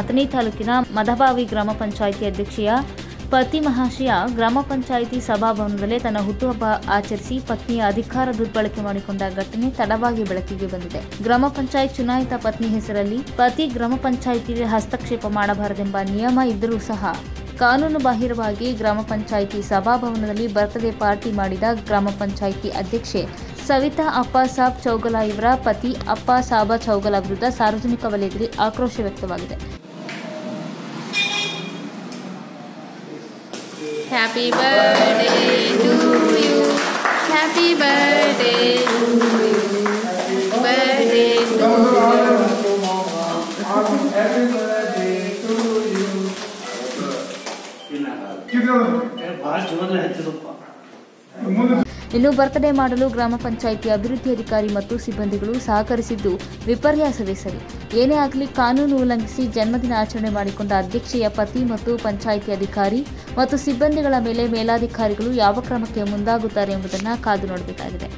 ಅಥಣಿ ತಾಲೂಕಿನ ಮದಬಾವಿ ಗ್ರಾಮ ಪಂಚಾಯಿತಿ ಅಧ್ಯಕ್ಷೆಯ ಪತಿ ಮಹಾಶಯ ಗ್ರಾಮ ಪಂಚಾಯಿತಿ ಸಭಾಭವನದಲ್ಲೇ ತನ್ನ ಹುಟ್ಟುಹಬ್ಬ ಆಚರಿಸಿ ಪತ್ನಿಯ ಅಧಿಕಾರ ದುರ್ಬಳಕೆ ಮಾಡಿಕೊಂಡ ಘಟನೆ ತಡವಾಗಿ ಬೆಳಕಿಗೆ ಬಂದಿದೆ. ಗ್ರಾಮ ಪಂಚಾಯತ್ ಚುನಾಯಿತ ಪತ್ನಿ ಹೆಸರಲ್ಲಿ ಪತಿ ಗ್ರಾಮ ಪಂಚಾಯಿತಿಗೆ ಹಸ್ತಕ್ಷೇಪ ಮಾಡಬಾರದೆಂಬ ನಿಯಮ ಇದ್ದರೂ ಸಹ ಕಾನೂನು ಬಾಹಿರವಾಗಿ ಗ್ರಾಮ ಪಂಚಾಯಿತಿ ಸಭಾಭವನದಲ್ಲಿ ಬರ್ತ್ಡೇ ಪಾರ್ಟಿ ಮಾಡಿದ ಗ್ರಾಮ ಪಂಚಾಯಿತಿ ಅಧ್ಯಕ್ಷೆ ಸವಿತಾ ಅಪ್ಪ ಸಾಬ್ ಚೌಗಲ ಇವರ ಪತಿ ಅಪ್ಪ ಸಾಬ ಚೌಗಲ ವಿರುದ್ಧ ಸಾರ್ವಜನಿಕ ವಲಯದಲ್ಲಿ ಆಕ್ರೋಶ ವ್ಯಕ್ತವಾಗಿದೆ. Happy birthday to you. Happy birthday to you. Birthday to you. Happy birthday to you. 지금 말 전화를 해줘서 봐. ಇನ್ನು ಬರ್ತ್ಡೇ ಮಾಡಲು ಗ್ರಾಮ ಪಂಚಾಯಿತಿ ಅಭಿವೃದ್ಧಿ ಅಧಿಕಾರಿ ಮತ್ತು ಸಿಬ್ಬಂದಿಗಳು ಸಹಕರಿಸಿದ್ದು ವಿಪರ್ಯಾಸವೇ ಸರಿ. ಏನೇ ಆಗಲಿ ಕಾನೂನು ಉಲ್ಲಂಘಿಸಿ ಜನ್ಮದಿನ ಆಚರಣೆ ಮಾಡಿಕೊಂಡ ಅಧ್ಯಕ್ಷೆಯ ಪತಿ ಮತ್ತು ಪಂಚಾಯಿತಿ ಅಧಿಕಾರಿ ಮತ್ತು ಸಿಬ್ಬಂದಿಗಳ ಮೇಲೆ ಮೇಲಾಧಿಕಾರಿಗಳು ಯಾವ ಕ್ರಮಕ್ಕೆ ಮುಂದಾಗುತ್ತಾರೆ ಎಂಬುದನ್ನು ಕಾದು ನೋಡಬೇಕಾಗಿದೆ.